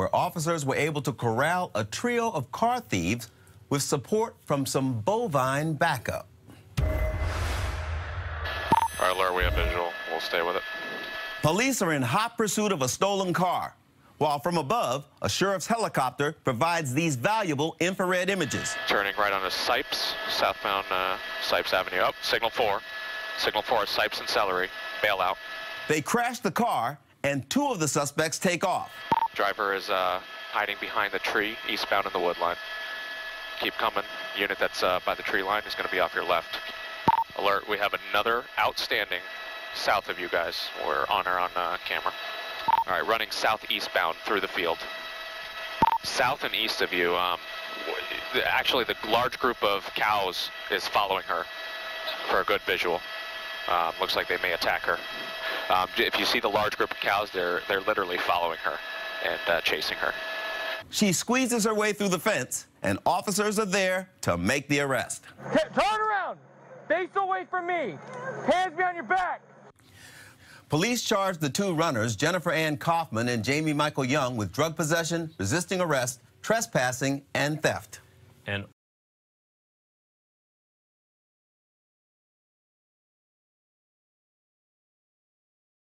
where officers were able to corral a trio of car thieves with support from some bovine backup. All right, alert, we have visual. We'll stay with it. Police are in hot pursuit of a stolen car, while from above, a sheriff's helicopter provides these valuable infrared images. Turning right onto Sipes, southbound uh, Sipes Avenue. Up, signal four. Signal four, Sipes and Celery. Bailout. They crash the car, and two of the suspects take off. Driver is uh, hiding behind the tree, eastbound in the wood line. Keep coming. Unit that's uh, by the tree line is going to be off your left. Alert, we have another outstanding south of you guys. We're on her on uh, camera. All right, running southeastbound through the field. South and east of you, um, actually the large group of cows is following her for a good visual. Um, looks like they may attack her. Um, if you see the large group of cows, they're, they're literally following her and uh, chasing her. She squeezes her way through the fence, and officers are there to make the arrest. T- turn around. Face away from me. Hands behind your back. Police charged the two runners, Jennifer Ann Kaufman and Jamie Michael Young, with drug possession, resisting arrest, trespassing, and theft. And